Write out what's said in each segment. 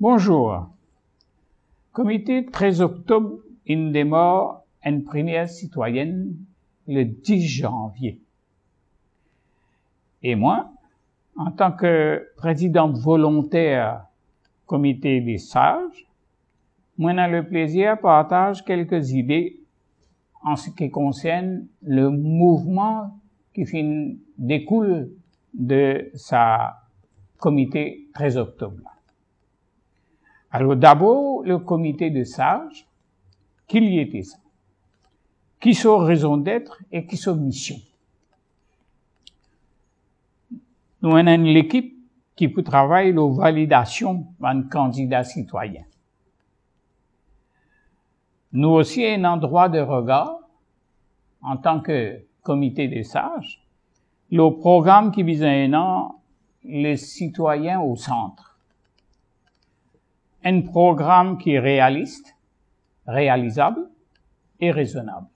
Bonjour. Comité 13 octobre, une démarre une première citoyenne le 10 janvier. Et moi, en tant que président volontaire comité des sages, moi, j'ai le plaisir de partager quelques idées en ce qui concerne le mouvement qui découle de sa comité 13 octobre. Alors d'abord, le comité de sages, qu'il y était ça Qui sont raison d'être et qui sont mission Nous avons l'équipe qui peut travailler la validation d'un candidat citoyen. Nous aussi un endroit de regard en tant que comité des sages, le programme qui vise un les citoyens au centre. Un programme qui est réaliste, réalisable et raisonnable.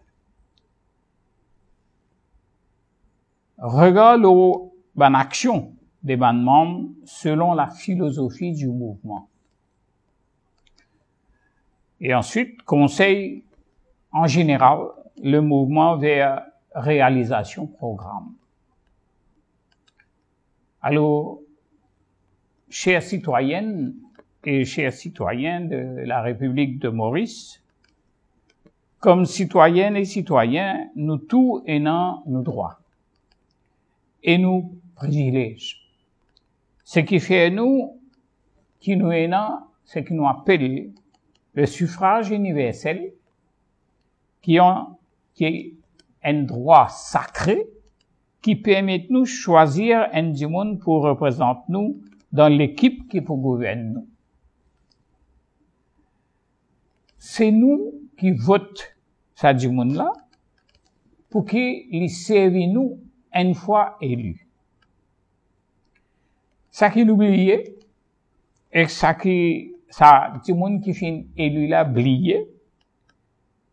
Regarde ban action des ban membres selon la philosophie du mouvement. Et ensuite, conseil en général le mouvement vers réalisation programme. Alors, chers citoyennes et chers citoyens de la République de Maurice, comme citoyennes et citoyens, nous tous ayons nos droits et nos privilèges. Ce qui fait nous, qui nous ayons, ce qui nous appelle le suffrage universel, qui est un droit sacré qui permet nous choisir un du monde pour représenter nous dans l'équipe qui peut gouverner nous. se nou ki vote sa di moun la pou ki li seri nou en fwa elu. Sa ki nou bliye, ek sa ki sa di moun ki fin elu la bliye,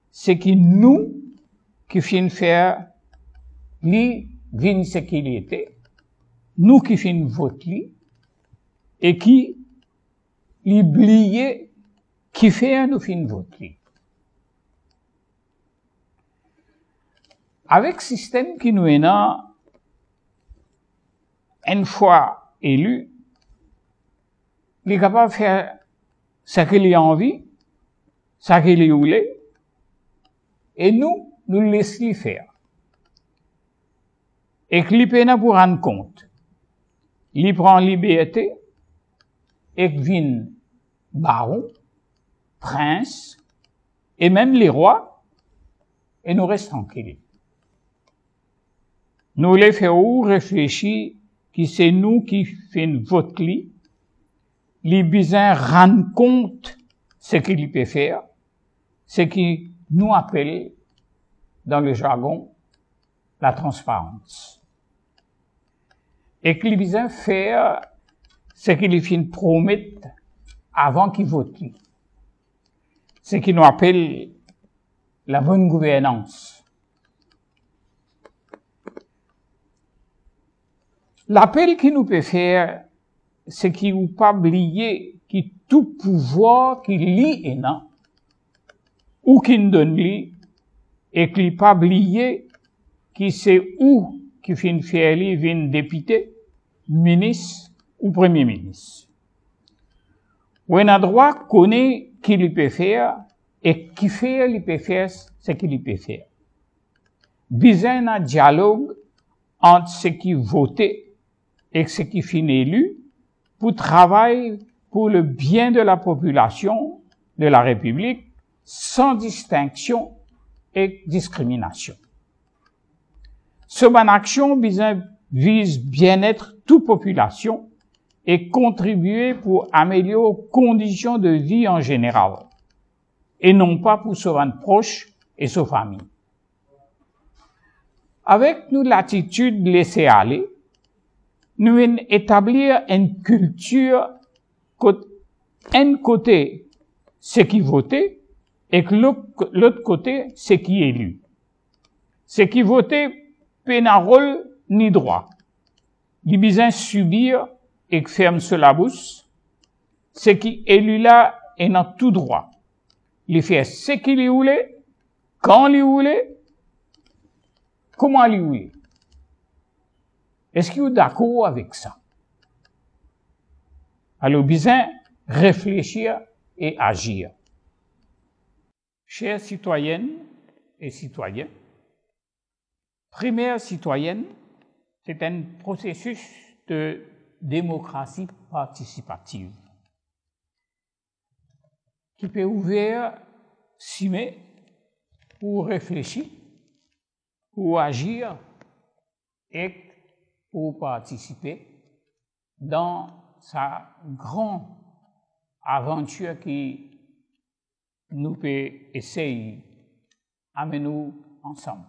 se ki nou ki fin fer li vin se ki li ete, nou ki fin vote li, e ki li bliye fin vote li. Avec système qui nous est une fois élu, il est capable de faire ce qu'il a envie, ce qu'il voulait, et nous, nous laissons faire. Et que l'IPNA pour rendre compte. Il prend liberté, et vient baron, prince, et même les rois, et nous restons tranquilles. Nous les faisons réfléchir que c'est nous qui faisons vote les besoins rendent compte ce qu'il peut faire, ce qui nous appelle dans le jargon, la transparence. Et qu'il vient faire ce qu'il fin promettre avant qu'il vote. Ce qui nous appelle la bonne gouvernance. L'appel qu'il nous peut faire, c'est qu'il ne pas oublier que tout pouvoir qu'il lit et non, ou qu'il donne lui, et qu'il pas oublié qui c'est où qui fin faire vin député, ministre ou premier ministre. Ou un droit connaît qu'il peut faire et qui fait il peut faire ce qu'il peut faire. Besoin un dialogue entre ce qui voté et ce qui fin élu pour travailler pour le bien de la population de la République sans distinction et discrimination. Ce ban action vise bien-être toute population et contribuer pour améliorer les conditions de vie en général, et non pas pour se rendre proche et sa famille. Avec nous l'attitude laisser aller, nous établir une culture un côté ce qui votait et que l'autre côté, c'est qui élu. C'est qui votait n'a rôle ni droit. Il besoin subir et la bouche ce qui élu là est dans tout droit. Il fait ce qu'il voulait, quand il voulait, comment il voulait. Est-ce qu'il est d'accord avec ça? Alors, besoin réfléchir et agir. Chers citoyennes et citoyens, primaire citoyenne, c'est un processus de démocratie participative qui peut ouvrir mais pour réfléchir, pour agir et pour participer dans sa grande aventure qui nous peut essayer amener nous ensemble.